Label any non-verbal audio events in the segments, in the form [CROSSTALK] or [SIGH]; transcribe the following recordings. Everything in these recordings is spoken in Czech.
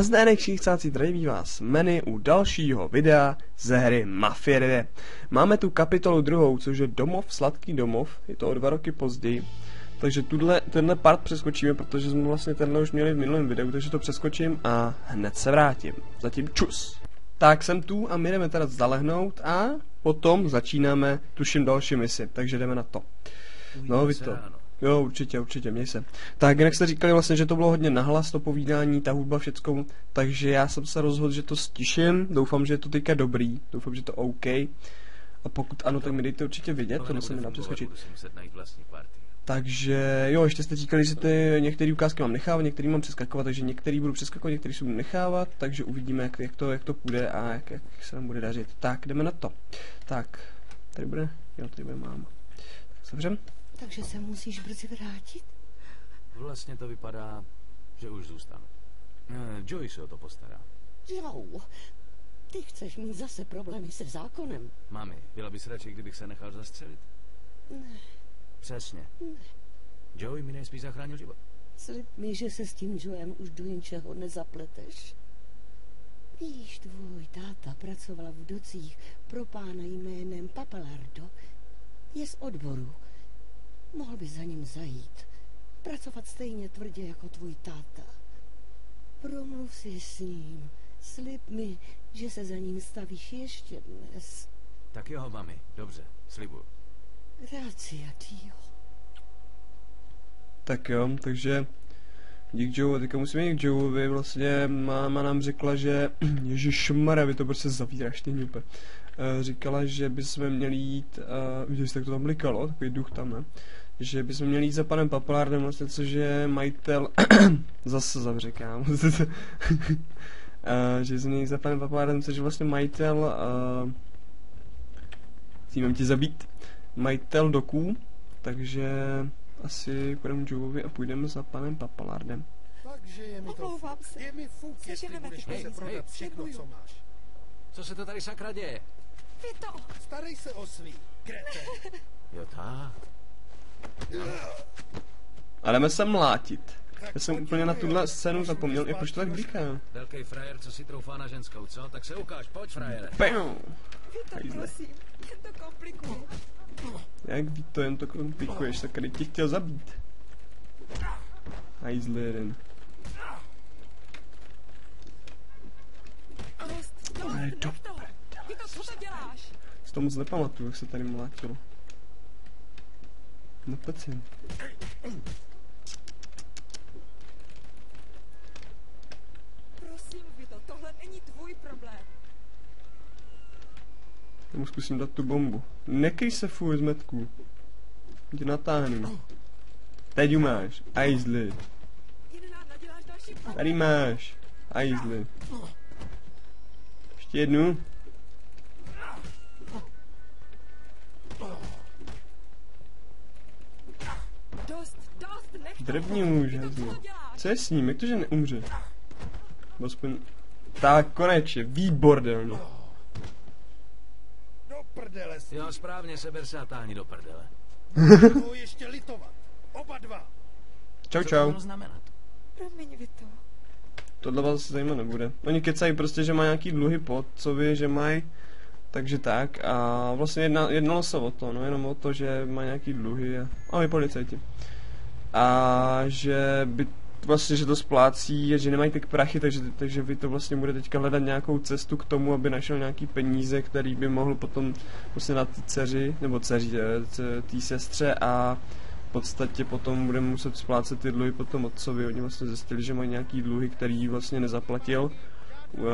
Nazdárek všichni zdraví vás Meny u dalšího videa ze hry Mafia 2. Máme tu kapitolu druhou, což je Domov, Sladký domov, je to o dva roky později. Takže tuhle, tenhle part přeskočíme, protože jsme vlastně tenhle už měli v minulém videu, takže to přeskočím a hned se vrátím. Zatím čus. Tak jsem tu a my jdeme teda zalehnout a potom začínáme, tuším, další misi, takže jdeme na to. No, vy to. Jo, určitě, určitě, měj se. Tak, jak jste říkali vlastně, že to bylo hodně nahlas, to povídání, ta hudba, všecko, takže já jsem se rozhodl, že to stiším, doufám, že je to teďka dobrý, doufám, že to OK. A pokud ano, tak mi dejte určitě vědět, to se mi dá přeskočit. Takže jo, ještě jste říkali, že ty některé ukázky mám nechávat, některé mám přeskakovat, takže některý budu přeskakovat, některý si budu nechávat, takže uvidíme, jak, jak, to, jak to půjde a jak, jak se nám bude dařit. Tak, jdeme na to. Tak, tady bude, jo, tady bude máma. Tak zavřem. Takže se musíš brzy vrátit? Vlastně to vypadá, že už zůstanu. Eh, Joey se o to postará. Joe, ty chceš mít zase problémy se zákonem. Mami, byla bys radši, kdybych se nechal zastřelit? Ne, Přesně. Joey mi nejspíš zachránil život. slib mi, že se s tím Joem už do ničeho nezapleteš. Víš, tvůj táta pracoval v docích pro pána jménem Papalardo. Je z odboru. Mohl by za ním zajít. Pracovat stejně tvrdě jako tvůj táta. Promluv si s ním. Slib mi, že se za ním stavíš ještě dnes. Tak jo, mami, dobře, slibuju. Grazie, Dio. Tak jo, takže dík Joe, teďka musíme jít k Joeovi, vlastně máma nám řekla, že [CLEARS THROAT] ježišmarja, vy to prostě zavíráš, ty úplně. Uh, říkala, že bychom měli jít, uh, vidíš, tak to tam blikalo, takový duch tam, ne? Že bychom měli jít za panem Papalárdem, vlastně, což je majitel, zase zavře, kámo. uh, že jsme měli jít za panem Papalárdem, což je vlastně majitel, uh, tím ti zabít, majitel doků, takže asi půjdeme k Joeovi a půjdeme za panem Papalárdem. Takže je mi to... Omlouvám se. Je mi fuk, jestli budeš muset prodat všechno, co máš. Co se to tady sakra děje? Vy to! Starej se o svý, krete. [LAUGHS] Jo, tak. A jdeme se mlátit. Já jsem úplně na tuhle scénu zapomněl, i proč to tak bliká. Velký frajer, co si troufá na ženskou, co? Tak se ukáž, pojď, frajere. Bam! Vy to, Hajzle. prosím. Jen to komplikuje. Jak ví to, jen to komplikuješ, tak tady tě chtěl zabít. Hajzle jeden. Ale do to. Vy to, co to děláš? Si to moc nepamatuju, jak se tady mlátilo. No pojď sem. Prosím, vy to, tohle není tvůj problém. Já mu zkusím dát tu bombu. Nekryj se furt z metku. Tě natáhnu. Teď ju máš. Problém. Tady máš. Hajzli. Ještě jednu. To, hajzli. co? Co je s ním? Jak to, že neumře? Aspoň... Tak, konečně. Výbordelně. Do prdele s Jo, správně, seber se a táhni do prdele. [LAUGHS] ještě litovat. Oba dva. Čau, Co to čau. Promiň, vy to. Tohle vás zajímat nebude. Oni kecají prostě, že má nějaký dluhy pod, co ví, že mají. Takže tak a vlastně jedna, jednalo se o to, no jenom o to, že má nějaký dluhy a, a my policajti. A že by vlastně, že to splácí a že nemají tak prachy, takže, takže vy to vlastně bude teďka hledat nějakou cestu k tomu, aby našel nějaký peníze, který by mohl potom vlastně na dceři, nebo dceři, eh, té sestře a v podstatě potom bude muset splácet ty dluhy potom otcovi. Oni vlastně zjistili, že mají nějaký dluhy, který vlastně nezaplatil.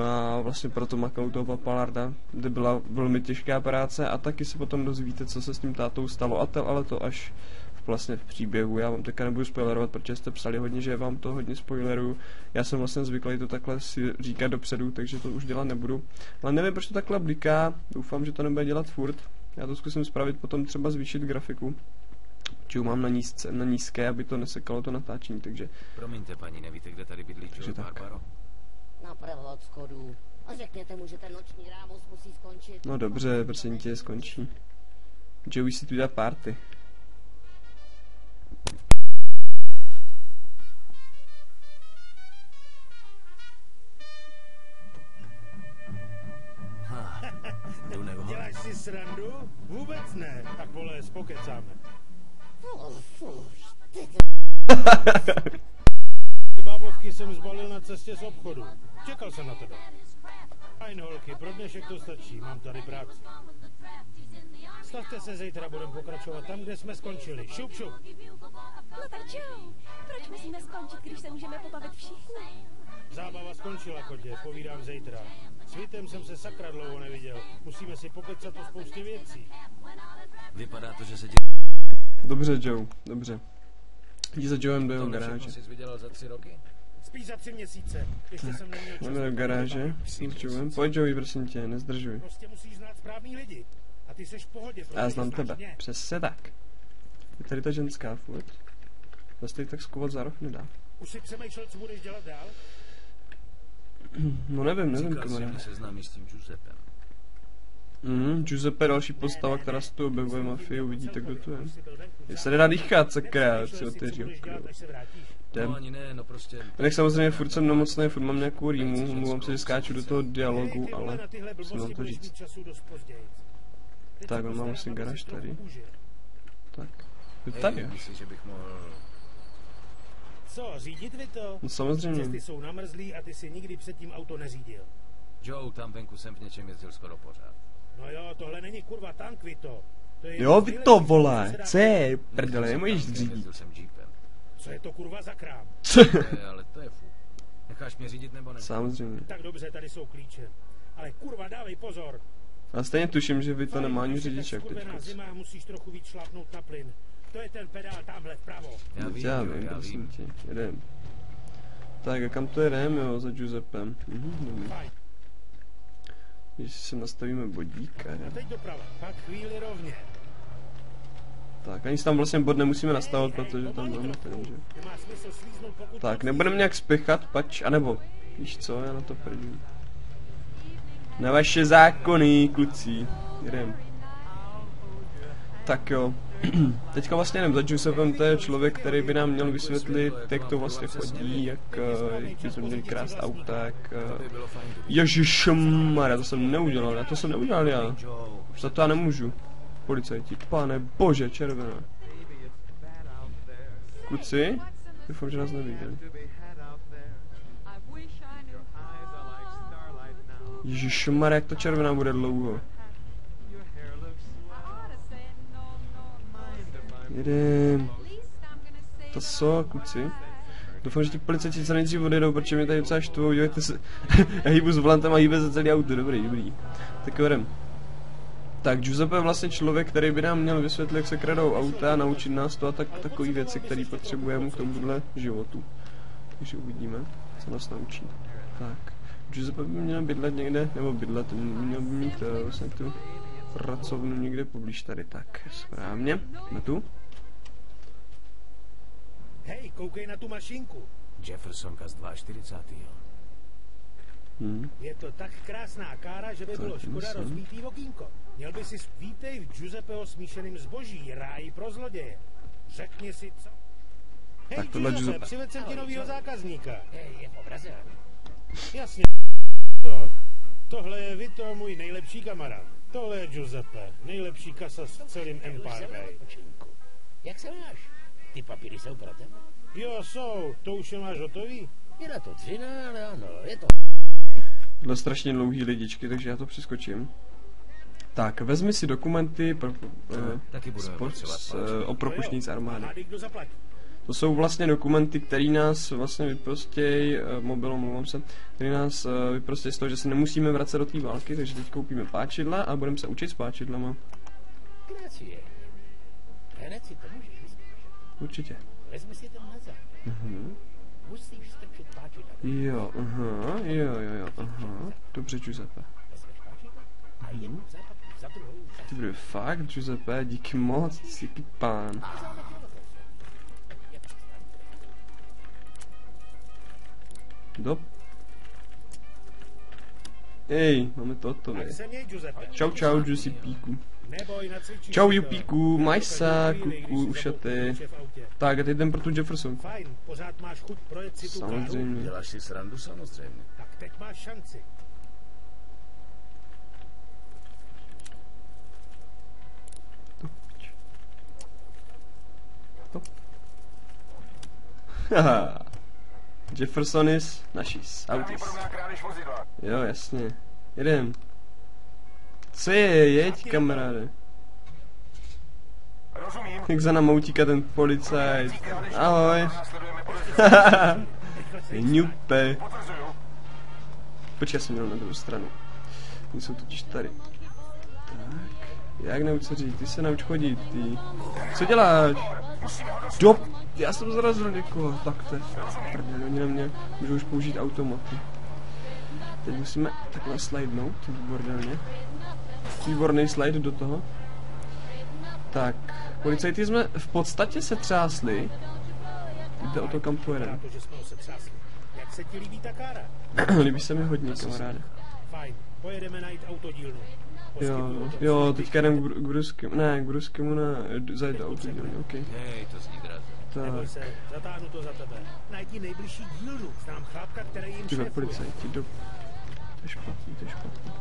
A vlastně proto makal toho papalarda, kde byla velmi těžká práce. A taky se potom dozvíte, co se s tím tátou stalo, a to, ale to až vlastně v příběhu. Já vám teďka nebudu spoilerovat, protože jste psali hodně, že vám to hodně spoileruju. Já jsem vlastně zvyklý to takhle si říkat dopředu, takže to už dělat nebudu. Ale nevím, proč to takhle bliká, doufám, že to nebude dělat furt. Já to zkusím spravit, potom třeba zvýšit grafiku. Či mám na, nízce, na nízké, aby to nesekalo to natáčení, takže Promiňte, paní, nevíte, kde tady bydlí tak. Barbaro? Napravo od schodů. A řekněte mu, že ten noční rámus musí skončit. no dobře, prosím tě, skončí. Joey si tu dá party. Děláš si srandu? Vůbec ne. Tak vole, spokecáme. Ty bábovky jsem zbalil na cestě z obchodu. Čekal jsem na tebe. Fajn holky, pro dnešek to stačí, mám tady práci. Stavte se, zítra budeme pokračovat tam, kde jsme skončili. Šup, šup. No tak čau. Proč musíme skončit, když se můžeme pobavit všichni? Zábava skončila, kotě, povídám zítra. S Vitem jsem se sakra dlouho neviděl. Musíme si pokecat o spoustě věcí. Vypadá to, že se tě... Dobře, Joe, dobře. Jdi za Joem do jeho garáže. jsi vydělal za tři roky? Spíš za tři měsíce. Ještě jsem neměl čas. Jdeme do garáže s Joem. Pojď Joey, prosím tě, nezdržuj. Prostě musíš znát správný lidi. Ty seš v pohodě, protože Já znám tebe. mě. Přesně tak. Je tady ta ženská furt. Zase tady tak skovat za roh nedá. Už si přemýšlel, co budeš dělat dál? No nevím, nevím, kamaráde. se známí s tím Giuseppem. Mhm, Giuseppe, další postava, která se tu objevuje mafii, uvidíte, kdo to je. Je se nedá dýchat, sakra, co až se vrátíš? Jdem. No ani ne, no prostě... Tak samozřejmě furt jsem nemocný, furt mám nějakou rýmu, omlouvám se, že skáču do toho dialogu, ty ale musím vám to říct. Tak, on má asi aby garáž trochu tady. Tak. Je Hej, tady. myslíš, že bych mohl... Co, řídit vy to? No samozřejmě. Cesty jsou namrzlý a ty si nikdy předtím auto neřídil. Joe, tam venku jsem v něčem jezdil skoro pořád. No jo, tohle není kurva tank, Vito. To je Jo, jedno z vy to nejlepších, vole, co je, prdele, Jezdil jsem nemůžeš řídit. Jsem jeepem. Co je to kurva za krám? [LAUGHS] Ale to je fuk. Necháš mě řídit nebo ne? Samozřejmě. Tak dobře, tady jsou klíče. Ale kurva, dávej pozor. A stejně tuším, že vy to nemá ani když je řidič, tak jak skurvená teďka. zima, musíš trochu víc šlápnout na plyn. To je ten pedál tamhle vpravo. Já vím, Já vím, já prosím vím. tě, jedem. Tak a kam to jedem, jo, za Giuseppem. Mhm, dobrý. Fajn. Když si nastavíme bodík a teď doprava. Pak chvíli rovně. Tak, ani si tam vlastně bod nemusíme nastavovat, protože tam máme ten, že? Nemá smysl slíznout, pokud Tak, nebudeme nějak spěchat, pač, anebo, víš co, já na to prdím. Na vaše zákony, kluci, jedem. Tak jo, [CLEARS THROAT] teďka vlastně jdem za Giuseppem, to je člověk, který by nám měl vysvětlit, jak to vlastně chodí, jak, eh, jak jsme měli krást auta, jak... Eh. Ježišmarja, to jsem neudělal, já to jsem neudělal já. Za to já nemůžu. Policajti, pane bože, červená. Kluci? Doufám, že nás neviděli. Ježišmarja, jak ta červená bude dlouho. Jedem. To co, kluci? Doufám, že ti policajti co nejdřív odjedou, protože mě tady docela štvou, dívejte se. [LAUGHS] Já hýbu s volantem a hýbe za celý auto, dobrý, dobrý. Tak jdem. Tak Giuseppe je vlastně člověk, který by nám měl vysvětlit, jak se kradou auta, naučit nás to a tak, takové věci, které potřebujeme k tomuhle životu. Takže uvidíme, co nás naučí. Tak, Giuseppe by měl bydlet někde, nebo bydlet, měl by mít uh, vlastně tu pracovnu někde poblíž tady, tak, správně. Jsme tu? Hej, koukej na tu mašinku. Jeffersonka z 42. Hm. Je to tak krásná kára, že by Tak, bylo škoda myslím. rozbítý okýnko. Měl by si vítej v Giuseppeho smíšeným zboží, ráj pro zloděje. Řekni si co. Hej, Tak tohle Giuseppe, Giuseppe. přived jsem ti novýho zákazníka. Hej, je v obraze. Jasně, to. Tohle je Vito, můj nejlepší kamarád. Tohle je Giuseppe, nejlepší kasa v celém Empire Bay. Jak se máš? Ty papíry jsou pro tebe? Jo, jsou, to už je máš hotový? Je na to dřina, ale ano, je to... Tohle strašně dlouhý lidičky, takže já to přeskočím. Tak, vezmi si dokumenty pro, uh, Taky potřebovat s, uh, o propuštění z armády. To jsou vlastně dokumenty, které nás vlastně vyprostějí, uh, mobil, omlouvám se, které nás uh, vyprostějí z toho, že se nemusíme vracet do té války, takže teď koupíme páčidla a budeme se učit s páčidlama. Gracie. To. Určitě. Vezmi si nazad. Mhm. Musíš strčit páčidla. Jo, aha, jo, jo, jo, aha. Dobře, Giuseppe. Vezmeš páčidla a jednu západ za druhou. Za Ty bude fakt, Giuseppe, díky moc, jsi pán. Do. Ej, mamy é to, to nie. Ciao, ciao, Giuseppiku. Ciao, Jupiku, Majsa, Kuku, usiate. Tak, tá, a ty jeden pro tu Jefferson. Samozřejmě. Děláš si srandu, samozřejmě. Tak teď máš šanci. Haha. Jeffersonis, našis, autis. Jo, jasně. Jedem. Co je, jeď, kamaráde. Jak za náma utíká ten policajt. Ahoj. [LAUGHS] Ňupe. Počkej, já jsem měl na druhou stranu. Oni jsou totiž tady. Tak. Jak nauč se říct? Ty se nauč chodit, ty. Co děláš? Do... Já jsem zarazil někoho. Tak to je prdel, oni na mě můžou už použít automaty. Teď musíme takhle slidenout, výborně. Výborný slide do toho. Tak, policajti jsme v podstatě se třásli. Jde o to, kam pojedeme. To, že jsme ho setřásli. Jak se ti líbí ta kára? [CLEARS THROAT] Líbí se mi hodně, kamaráde. Fajn, pojedeme najít autodílnu. Jo, jo, teďka jdem k Bru- k Bruskému, ne, k Bruskému na, zajít do autodílny, ok. Hej, to zní draze. Neboj Tak, se, zatáhnu to za tebe. Najdi nejbližší dílnu. Znám chlápka, který jim ty policajti, do... To je špatný, to je špatný.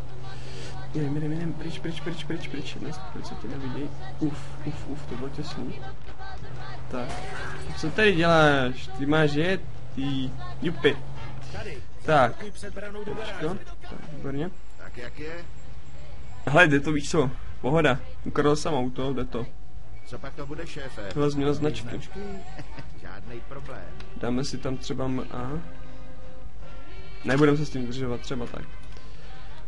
Jdem, jdem, jdem, pryč, pryč, pryč, pryč, pryč, dnes policajti nevidějí. Uf, uf, uf, to bylo těsný. Tak, co tady děláš? Ty máš jet, ty jupy. Tady, Tak, počko, tak, výborně. Tak jak je? Hele, jde to, víš co, pohoda. Ukradl jsem auto, jde to. Co pak to bude, šéfe? Tohle změna značky. Značky, [LAUGHS] Žádnej problém. Dáme si tam třeba M a. Nebudeme se s tím zdržovat, třeba tak.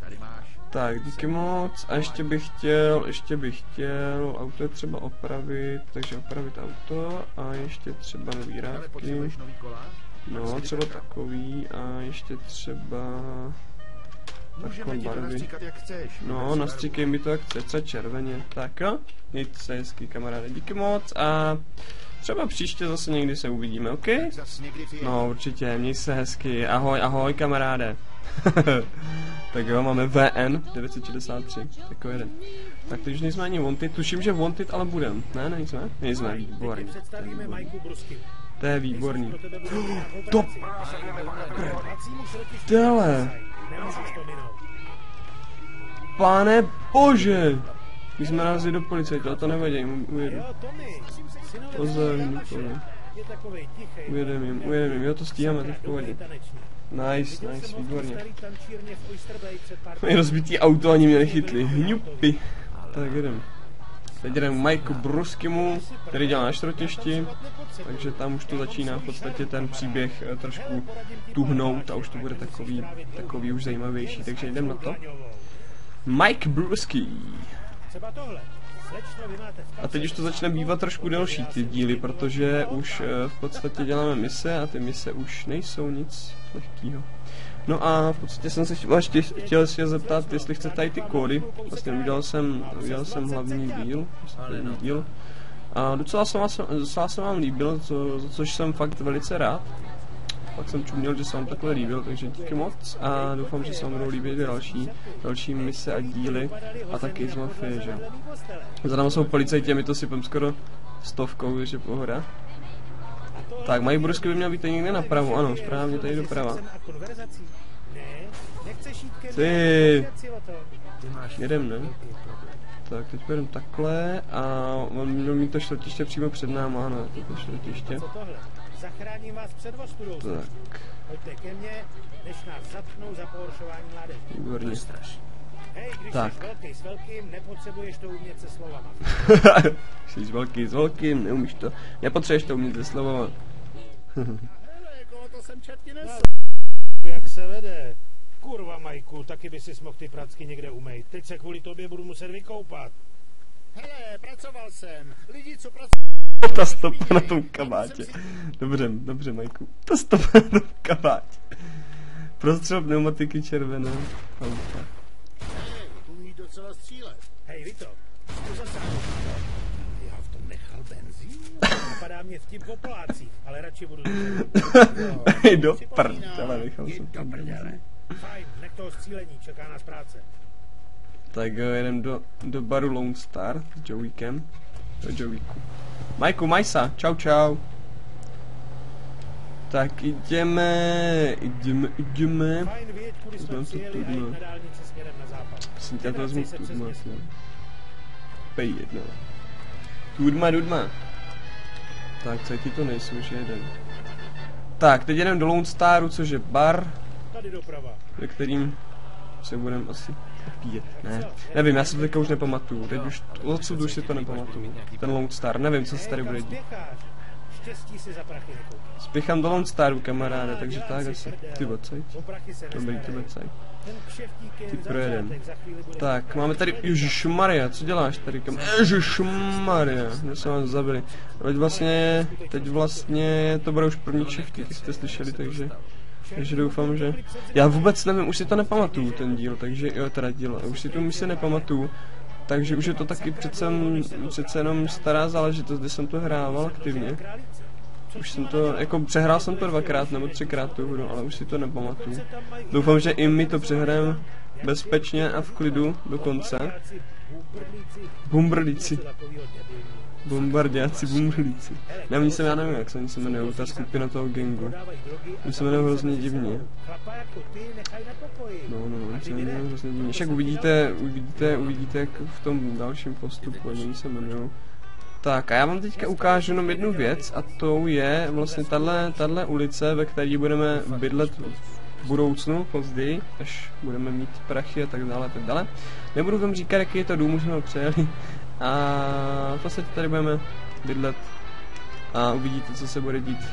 Tady máš. Tak, díky moc. A ještě bych chtěl, ještě bych chtěl, auto je třeba opravit, takže opravit auto a ještě třeba nový rádky. No, třeba takový a ještě třeba Můžeme ti to barvy. nastříkat, jak chceš. No, nastříkej mi to jak chce, třeba červeně. Tak jo, mějte se hezky kamaráde, díky moc a třeba příště zase někdy se uvidíme, OK? Tak No určitě, měj se hezky, ahoj, ahoj kamaráde. [LAUGHS] tak jo, máme VN 963, takový jeden. Tak teď už nejsme ani Wanted, tuším, že Wanted ale budem. Ne, nejsme? Nejsme, výborný. To je výborný. [GASPS] To je Nemůžeš to minout. Pane bože! My jsme narazili do policajta, ale to nevadí, ujedu. Pozor, tichej. Ujedeme jim, ujedeme jim, jo to stíháme, to v pohodě. Nice, nice, výborně. Mají [LAUGHS] rozbitý auto, ani mě nechytli. Hňupy. Tak jdem. Teď jdem k Majku Bruskému, který dělá na šrotišti, takže tam už to začíná v podstatě ten příběh eh, trošku tuhnout a už to bude takový, takový už zajímavější, takže jdem na to. Mike v A teď už to začne bývat trošku delší ty díly, protože už eh, v podstatě děláme mise a ty mise už nejsou nic lehkýho. No a v podstatě jsem se chtěl, ještě, chtěl si je zeptat, jestli chcete tady ty kódy. Vlastně udělal jsem, udělal jsem hlavní díl, hlavní díl. A docela se, vám, docela se vám líbil, co, což jsem fakt velice rád. Pak jsem čuměl, že se vám takhle líbil, takže díky moc a doufám, že se vám budou líbit i další, další mise a díly a taky z Mafie, že. Za námi jsou policajti a my to sypem skoro stovkou, takže pohoda. Tak, mají brusky by měl být někde napravo, ano, správně tady doprava. Ty. Jedem, ne? Tak, teď pojedeme takhle a on měl mít to šletiště přímo před náma, ano, to šletiště. Zachráním vás před ostudou. Tak, Pojďte ke mně, než nás zatknou za pohoršování mládeže. výborně. Hej, když Tak. jsi velký s velkým, nepotřebuješ to umět se slovama. [LAUGHS] Jsi velký s velkým, neumíš to. Nepotřebuješ to umět ze slova. Jak se vede? Kurva, Majku, taky by si mohl ty pracky někde umejt. Teď se kvůli tobě budu muset vykoupat. Hele, pracoval jsem. Lidi, co Ta stopa na tom kabátě. Dobře, dobře, Majku. Ta stopa na tom kabátě. Prostřel pneumatiky červené. Auta. umí docela střílet. Hej, Vito, to zasáhnu. Já v tom nechal benzín? Napadá mě vtip o Polácích, ale radši budu... [LAUGHS] Do prdele, nechal jsem do tam. prdele. Fajn, nech toho střílení, čeká nás práce. Tak jo, jedem do, do baru Lone Star s Joeykem. Do Joeyku. Majku, Majsa, čau čau. Tak jdeme, jdeme, jdeme. Fajn, věď, kudy jsme to přijeli a jít na dálnici směrem na západ. Tě, já to vezmu tudma. přes město. Pej jedno. Tudma, dudma. Tak, ti to nejsou, že jeden. Tak, teď jdeme do Lone Staru, což je bar, Tady doprava. ve kterým se budeme asi opíjet, ne? Nevím, já si to teďka už nepamatuju, teď už odsud už si to nepamatuju. Ten Lone Star, nevím, co se tady bude dít. Spěchám do Lone Staru, kamaráde, takže tak asi. Ty se Dobrý, ty nestarají. Ty projedem. Tak, máme tady, Maria, co děláš tady? Kam? Maria, my jsme vás zabili. Teď vlastně, teď vlastně to bude už první kšeftík, jak jste slyšeli, takže, takže doufám, že... Já vůbec nevím, už si to nepamatuju, ten díl, takže, jo, teda díl, už si to misi nepamatuju. Takže už je to taky přece, přece jenom stará záležitost, kdy jsem to hrával aktivně. Už jsem to, jako přehrál jsem to dvakrát nebo třikrát tu hru, ale už si to nepamatuju. Doufám, že i my to přehrajeme bezpečně a v klidu do konce. Bumbrlíci. Bombardiáci, bumbrlíci. Ne, oni se, já nevím, jak se oni se jmenují, ta skupina toho gangu. Oni se jmenují hrozně divně. Na pokoji. No, no, oni se jmenují hrozně divně. Však uvidíte, uvidíte, uvidíte jak v tom dalším postupu, oni se jmenují. Tak a já vám teďka ukážu jenom jednu věc a to je vlastně tahle, ulice, ve které budeme bydlet v budoucnu, později, až budeme mít prachy a tak dále, a tak dále. Nebudu vám říkat, jaký je to dům, už jsme ho přejeli. A v tady budeme bydlet a uvidíte, co se bude dít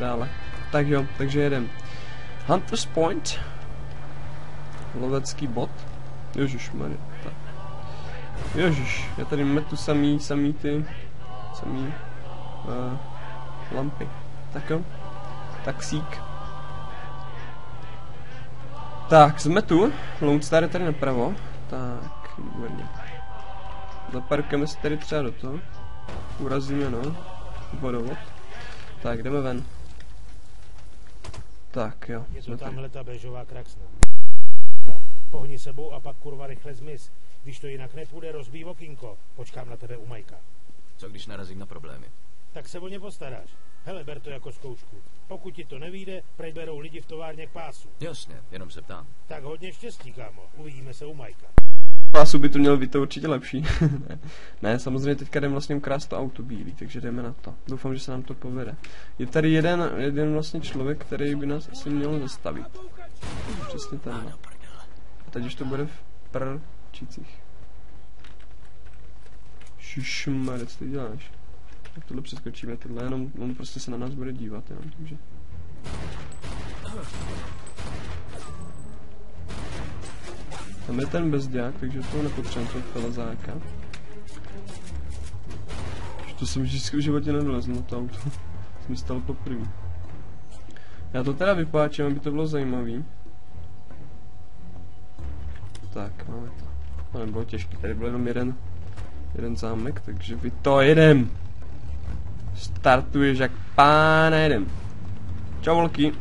dále. Tak jo, takže jedem. Hunters Point. Lovecký bod. Ježišmarja, tak. Ježiš, já tady metu samý, samý ty, samý uh, lampy. Tak jo, taxík. Tak, jsme tu, Lone Star je tady napravo. Tak, výborně. Zaparkujeme se tady třeba do toho. Urazíme, no. Vodovod. Tak, jdeme ven. Tak, jo, Je to tamhle ta bežová kraxna. Pohni sebou a pak kurva rychle zmiz. Když to jinak nepůjde, rozbij okýnko. Počkám na tebe u Majka. Co když narazím na problémy? Tak se o ně postaráš. Hele, ber to jako zkoušku. Pokud ti to nevíde, prej berou lidi v továrně k pásu. Jasně, jenom se ptám. Tak hodně štěstí, kámo. Uvidíme se u Majka. Pásu by to mělo být to určitě lepší. ne. [LAUGHS] ne, samozřejmě teďka jdeme vlastně ukrást to auto bílý, takže jdeme na to. Doufám, že se nám to povede. Je tady jeden, jeden vlastně člověk, který by nás asi měl zastavit. Přesně ten. A teď už to bude v prčících. Šišmare, co ty děláš? Tak tohle přeskočíme, tohle jenom, on prostě se na nás bude dívat, jenom, takže... Tam je ten bezďák, takže to nepotřebujeme toho felazáka. To jsem vždycky v životě nedolezl na to auto. To mi stalo poprvé. Já to teda vypáčím, aby to bylo zajímavý. Tak, máme to. To nebylo těžké, tady byl jenom jeden, jeden zámek, takže vy to jedem. Startuješ jak pána jedem. Čau volky.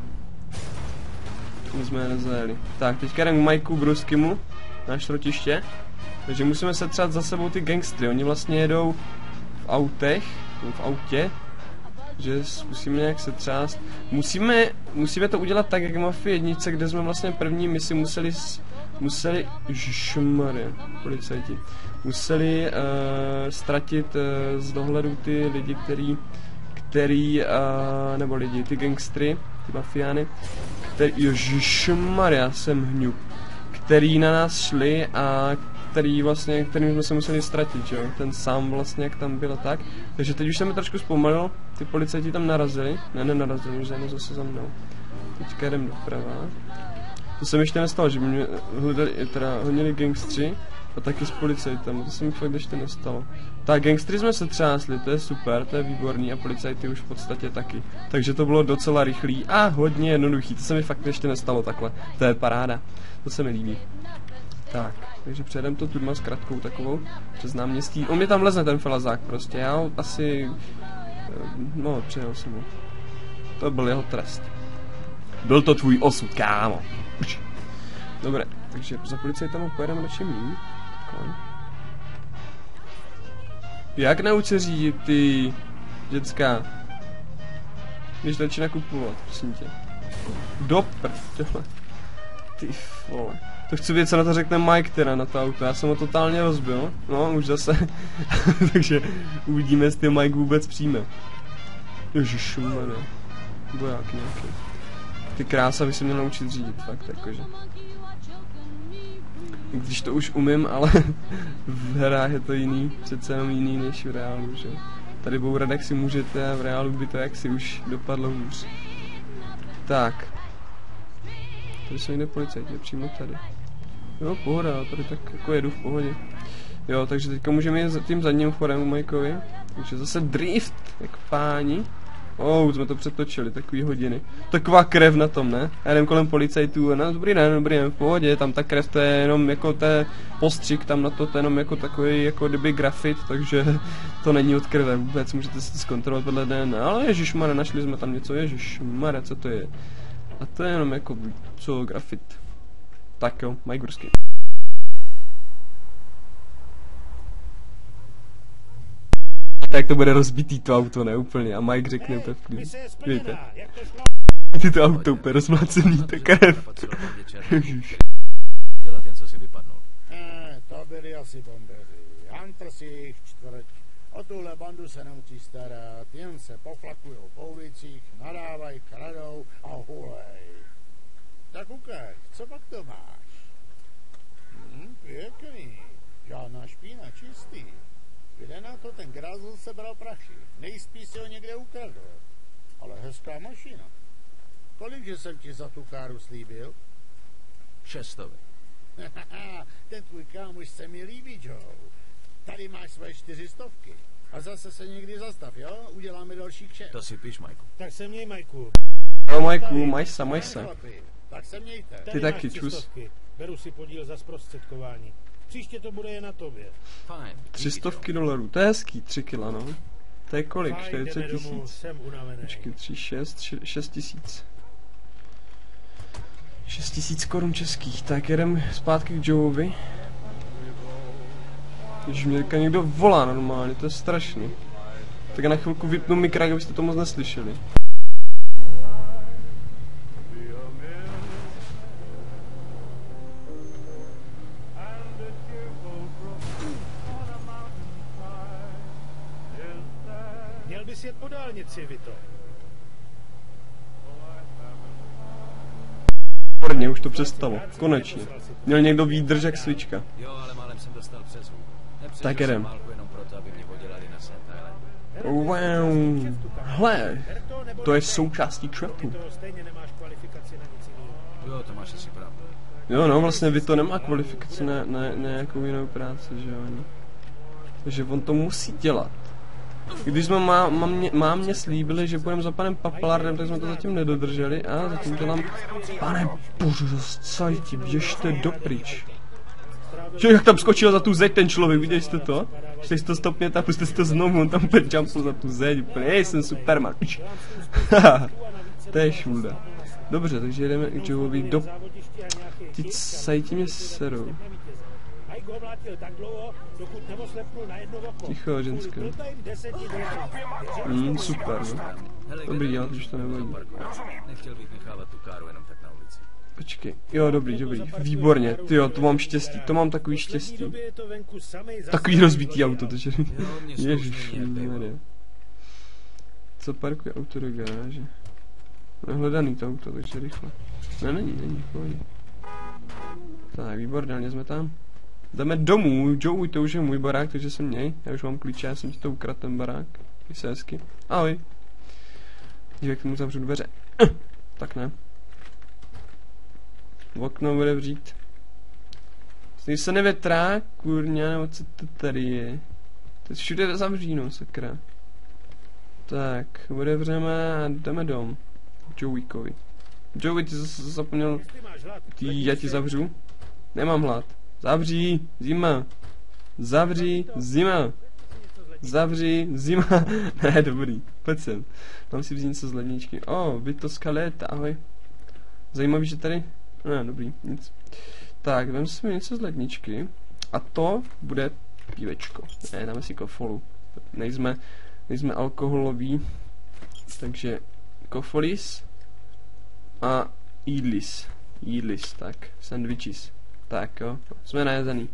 My jsme nezajeli. Tak, teďka jdem k Majku Bruskymu na šrotiště. Takže musíme se třeba za sebou ty gangstry. Oni vlastně jedou v autech, v autě, že musíme nějak se třást. Musíme, musíme to udělat tak, jak v Mafii jednice, kde jsme vlastně první misi museli, museli, ježišmarja, policajti, museli uh, ztratit uh, z dohledu ty lidi, který, který, uh, nebo lidi, ty gangstry, ty mafiány, který, ježišmarja, jsem hňup, který na nás šli a který vlastně, kterým jsme se museli ztratit, jo, ten sám vlastně, jak tam bylo tak. Takže teď už se mi trošku zpomalilo, ty policajti tam narazili, ne, nenarazili, už jdeme zase za mnou. Teďka jdem doprava. To se mi ještě nestalo, že by mě hledali, teda honili gangstři a taky s policajtem, to se mi fakt ještě nestalo. Tak gangstry jsme se třásli, to je super, to je výborný a policajty už v podstatě taky. Takže to bylo docela rychlý a hodně jednoduchý, to se mi fakt ještě nestalo takhle. To je paráda, to se mi líbí. Tak, takže přejedem to tudma s kratkou takovou přes náměstí. On mě tam lezne ten felazák prostě, já asi... eh, No, přejel jsem ho. To byl jeho trest. Byl to tvůj osud, kámo. Dobré, takže za policajtama pojedeme radši. Takhle. Jak naučit řídit ty dětská? Když radši nakupovat, prosím tě. Do prdele. Ty vole. To chci vědět, co na to řekne Mike teda na to auto. Já jsem ho totálně rozbil. No, už zase. [LAUGHS] Takže uvidíme, jestli Mike vůbec přijme. Ježišmarja. boják nějaký. Ty krása by se měl naučit řídit, fakt jakože. Když to už umím, ale [LAUGHS] v hrách je to jiný, přece jenom jiný než v reálu, že? Tady bourat jak si můžete a v reálu by to jaksi už dopadlo hůř. Tak. Tady jsou jiné policajti, přímo tady. Jo, pohoda, tady tak jako jedu v pohodě. Jo, takže teďka můžeme jít za tím zadním forem u Majkovi. Takže zase drift, jak páni. Oh, jsme to přetočili, takový hodiny. Taková krev na tom, ne? Já jdem kolem policajtů no, dobrý den, dobrý den, v pohodě, tam ta krev to je jenom jako té postřik, tam na to, to je jenom jako takový jako kdyby grafit, takže [LAUGHS] to není od krve vůbec, můžete si to zkontrolovat podle den, ale ježišmane, našli jsme tam něco, ježišmane, co to je? A to je jenom jako, co, grafit. Tak jo, Mike Gursky. Tak to bude rozbitý to auto, ne úplně. A Mike řekne to v klidu. Víte, to ty to auto úplně rozmlácený, ta krev. Dělat jen, co si vypadnul. Eh, to byli asi bombeři. Hunter si jejich čtvrť. O tuhle bandu se nemusí starat, jen se poflakujou po ulicích, nadávají, kradou a hulej. Tak ukaž, co pak to máš? Hm, pěkný. Žádná špína, čistý. Kde na to ten grázl sebral prachy? Nejspíš si ho někde ukradl. Ale hezká mašina. Kolik, že jsem ti za tu káru slíbil? Šestový. [LAUGHS] Ten tvůj kámoš se mi líbí, Joe. Tady máš svoje čtyřistovky. A zase se někdy zastav, jo? Uděláme další kšeft. To si píš, Majku. Tak se měj, Majku. No Majku, maj se, maj se. Tak se mějte. Tady taky, čus. Beru si podíl za zprostředkování. Příště to bude jen na tobě. Fajn. Tři stovky dolarů, to je hezký, tři kila, no. To je kolik, Fajn, 40 jdeme domů, tisíc? jsem unavený. Počkej, 3, 6, 6 tisíc. 6 tisíc korun českých, tak jedem zpátky k Joeovi. Když mě někdo volá normálně, to je strašný. Tak já na chvilku vypnu mikrák, abyste to moc neslyšeli. Po dálnici, Vito. Výborně, už to přestalo, konečně. Měl někdo výdrž jak svička. Jo, ale málem jsem dostal přes Tak jedem. Wow, hle, to je součástí trapů. To stejně nemáš kvalifikaci na nic jiného. Jo, to máš asi pravdu. Jo, no, vlastně Vito nemá kvalifikaci na, na, na nějakou jinou práci, že jo, ani. Takže on to musí dělat. Když jsme má, má, mě, má mě slíbili, že půjdeme za panem Papalardem, tak jsme to zatím nedodrželi a zatím dělám... Pane bože, zasajti, běžte dopryč. Že jak tam skočil za tu zeď ten člověk, viděli jste to? 400 stopně, tak puste si to znovu, on tam úplně jumpnul za tu zeď, úplně, jsem Superman. [LAUGHS] To je šulda. Dobře, takže jdeme k Joeovi do... Ty sajti mě serou. Ho mlátil tak dlouho, dokud neoslepnul na jedno oko. Ticho, ženské. Kvůli protejím 10 dolarů. Mm, super, no. Dobrý, já to už to nevadí. Nechtěl bych nechávat tu káru jenom tak na ulici. Počkej, jo, dobrý, dobrý, výborně, ty jo, to mám štěstí, to mám takový štěstí. to Takový rozbitý auto. Jo, mě [LAUGHS] Ježiš. Co parkuje auto do garáže? Nehledaný to auto, takže rychle. Ne, není, není, v pohodě. Tak, výborně, jsme tam. Jdeme domů, Joey, to už je můj barák, takže jsem něj. Já už mám klíče, já jsem ti to ukradl ten barák. Ty se hezky. Ahoj. Dívek mu zavřu dveře. [CLEARS THROAT] tak ne. V okno bude vřít. Stejně se nevětrá, kurňa, nebo co to tady je. To je všude zavří, no, sakra. Tak, otevřeme a jdeme dom. Joeykovi. Joey, ty zase zapomněl, ty, já ti zavřu. Nemám hlad. Zavří, zima. Zavří, zima. Zavří, zima. [LAUGHS] ne, dobrý, pojď sem. Mám si vzít něco z ledničky. O, oh, Vito Scaletta, ahoj. Zajímavý, že tady? Ne, dobrý, nic. Tak, vem si něco z ledničky. A to bude pívečko. Ne, dáme si kofolu. Nejsme, nejsme alkoholoví. Takže kofolis a jídlis. Jídlis, tak. Sandwiches. Tak jo, jsme najezený.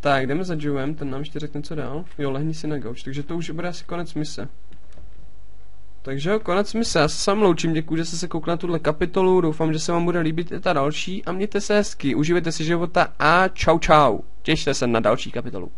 Tak, jdeme za Joem, ten nám ještě řekne co dál. Jo, lehni si na gauč, takže to už bude asi konec mise. Takže jo, konec mise. Já se s vámi loučím, děkuji, že jste se koukli na tuhle kapitolu, doufám, že se vám bude líbit i ta další a mějte se hezky, uživejte si života a čau čau. Těšte se na další kapitolu.